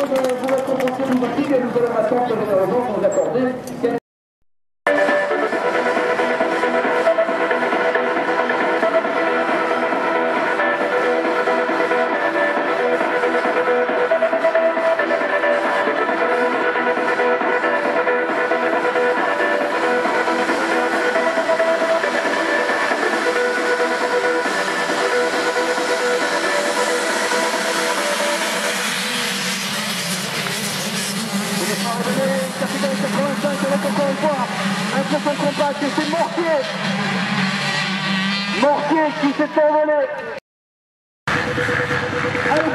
de votre compréhension du parti, nous allons attendre généreusement pour nous accorder. Profond compact et c'est Mortier. Mortier qui s'est envolé Allez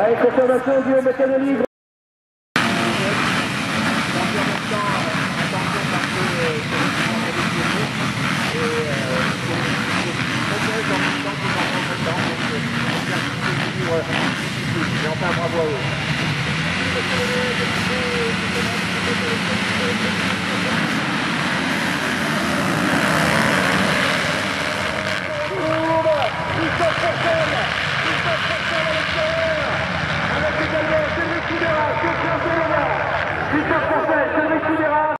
Allez, confirmation du enfin, bravo.